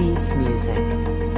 Beats Music.